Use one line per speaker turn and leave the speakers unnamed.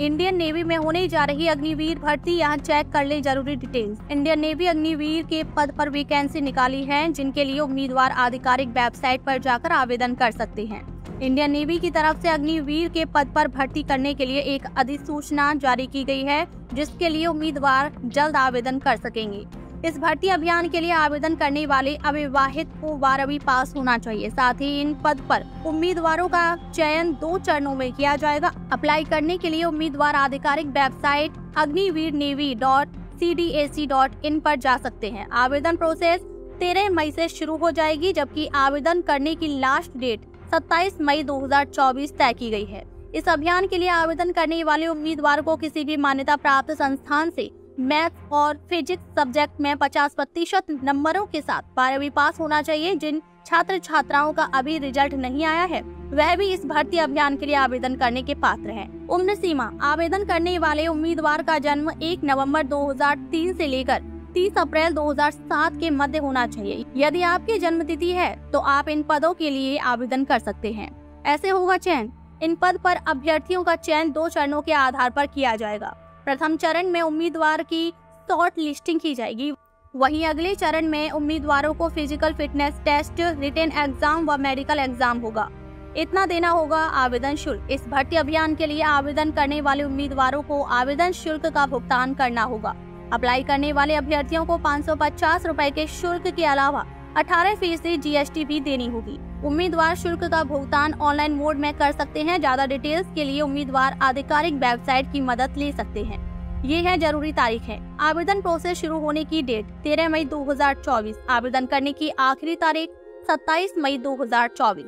Indian navy में होने जा रही अग्निवीर भर्ती, यहाँ चेक कर ले ज़रूरी डिटेल्स। इंडियन नेवी अग्निवीर के पद पर वैकेंसी निकाली है, जिनके लिए उम्मीदवार आधिकारिक वेबसाइट पर जाकर आवेदन कर सकते हैं। इंडियन नेवी की तरफ़ से अग्निवीर के पद पर भर्ती करने के लिए एक अधिसूचना जारी की गई है, जिसके लिए उम्मीदवार जल्द आवेदन कर सकेंगे। इस भर्ती अभियान के लिए आवेदन करने वाले अविवाहित को बारहवीं पास होना चाहिए। साथ ही इन पद पर उम्मीदवारों का चयन दो चरणों में किया जाएगा। अप्लाई करने के लिए उम्मीदवार आधिकारिक website Agniveer navy dot C D A C dot in पर जा सकते हैं। आवेदन प्रोसेस तेरह मई से शुरू हो जाएगी, जबकि आवेदन करने की लास्ट डेट 27 मई 2024 तय की गई है। इस अभियान के लिए आवेदन करने वाले उम्मीदवार को किसी भी मान्यता प्राप्त संस्थान से मैथ और फिजिक्स सब्जेक्ट में 50 प्रतिशत नंबरों के साथ बारहवीं पास होना चाहिए, जिन छात्र छात्राओं का अभी रिज़ल्ट नहीं आया है, वह भी इस भर्ती अभियान के लिए आवेदन करने के पात्र हैं। उम्र सीमा, आवेदन करने वाले उम्मीदवार का जन्म 1 नवंबर 2003 से लेकर 30 अप्रैल 2007 के मध्य होना चाहिए। यदि आपकी जन्म तिथि है तो आप इन पदों के लिए आवेदन कर सकते हैं। ऐसे होगा चयन। इन पद पर अभ्यर्थियों का चयन दो चरणों के आधार पर किया जाएगा। प्रथम चरण में उम्मीदवार की शॉर्ट लिस्टिंग की जाएगी। वहीं अगले चरण में उम्मीदवारों को physical fitness test written exam व मेडिकल एग्ज़ाम होगा। इतना देना होगा आवेदन शुल्क। इस भर्ती अभियान के लिए आवेदन करने वाले उम्मीदवारों को आवेदन शुल्क का भुगतान करना होगा। अप्लाई करने वाले अभ्यर्थियों को पाँच सौ के शुल्क के अलावा 18 फ़ीसदी जी भी देनी होगी। उम्मीदवार शुल्क का भुगतान ऑनलाइन मोड में कर सकते हैं। ज़्यादा डिटेल्स के लिए उम्मीदवार आधिकारिक वेबसाइट की मदद ले सकते हैं। ये है ज़रूरी तारीख है। आवेदन प्रोसेस शुरू होने की डेट 13 मई 2024 आवेदन करने की आखिरी तारीख 27 मई 2024